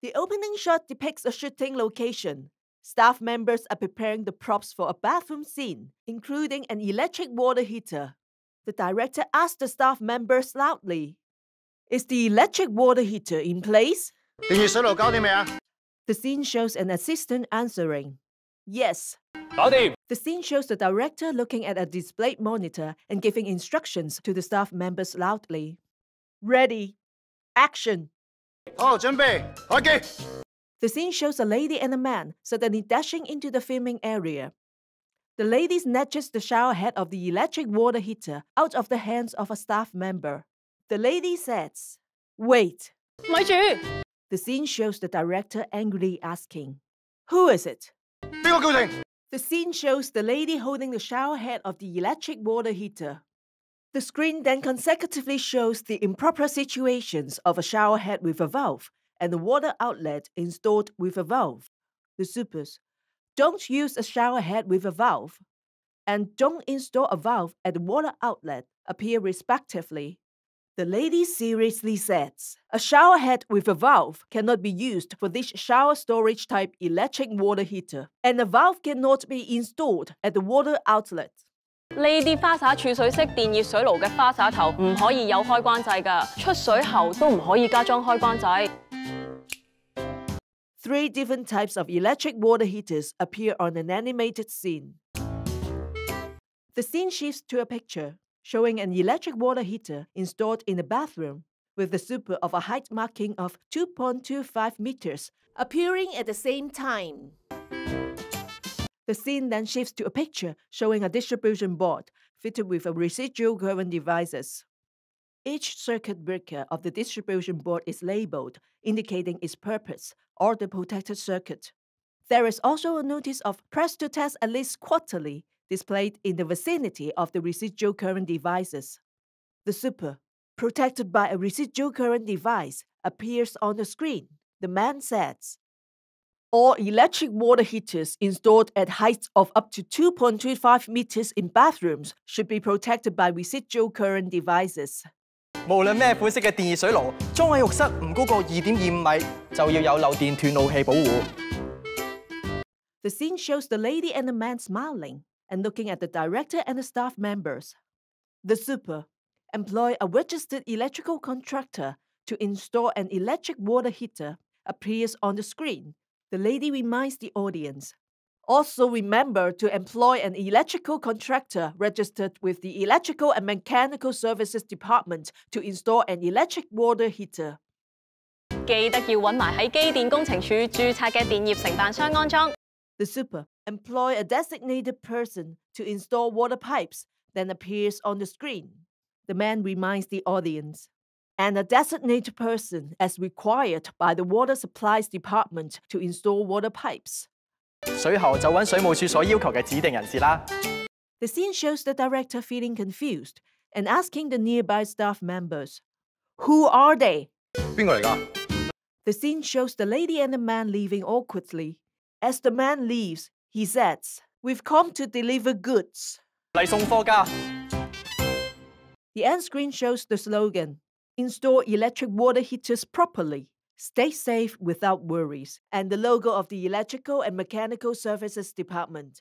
The opening shot depicts a shooting location. Staff members are preparing the props for a bathroom scene, including an electric water heater. The director asked the staff members loudly Is the electric water heater in place? The scene shows an assistant answering Yes. The scene shows the director looking at a display monitor and giving instructions to the staff members loudly. Ready. Action. 好，准备，开机。 The scene shows a lady and a man suddenly dashing into the filming area. The lady snatches the shower head of the electric water heater out of the hands of a staff member. The lady says, Wait. 咪住！ The scene shows the director angrily asking, Who is it? 边个叫停？ The scene shows the lady holding the shower head of the electric water heater. The screen then consecutively shows the improper situations of a shower head with a valve and a water outlet installed with a valve. The supers don't use a shower head with a valve and don't install a valve at the water outlet appear respectively. The lady seriously says a shower head with a valve cannot be used for this shower storage type electric water heater, and a valve cannot be installed at the water outlet. 呢啲花洒储水式电热水炉嘅花洒头唔可以有开关掣㗎，出水喉都唔可以加装开关掣。 Three different types of electric water heaters appear on an animated scene. The scene shifts to a picture showing an electric water heater installed in a bathroom with the super of a height marking of 2.25 meters appearing at the same time. The scene then shifts to a picture showing a distribution board fitted with a residual current devices. Each circuit breaker of the distribution board is labeled, indicating its purpose or the protected circuit. There is also a notice of press to test at least quarterly displayed in the vicinity of the residual current devices. The super, protected by a residual current device, appears on the screen. The man says, all electric water heaters installed at heights of up to 2.25 meters in bathrooms should be protected by residual current devices. 无论咩款式嘅电热水炉，装喺浴室唔高过二点二五米，就要有漏电断路器保护。 The scene shows the lady and the man smiling and looking at the director and the staff members. The super employ a registered electrical contractor to install an electric water heater appears on the screen. The lady reminds the audience. Also remember to employ an electrical contractor registered with the Electrical and Mechanical Services Department to install an electric water heater. 记得要揾埋喺机电工程署注册嘅电业承办商安装。 The super employ a designated person to install water pipes, then appears on the screen. The man reminds the audience. And a designated person as required by the Water Supplies Department to install water pipes. 水喉就揾水务署所要求嘅指定人士啦。 The scene shows the director feeling confused and asking the nearby staff members, Who are they? 边个嚟㗎？ The scene shows the lady and the man leaving awkwardly. As the man leaves, he says, We've come to deliver goods. 嚟送货㗎。 The end screen shows the slogan Install electric water heaters properly. Stay safe without worries, and the logo of the Electrical and Mechanical Services Department.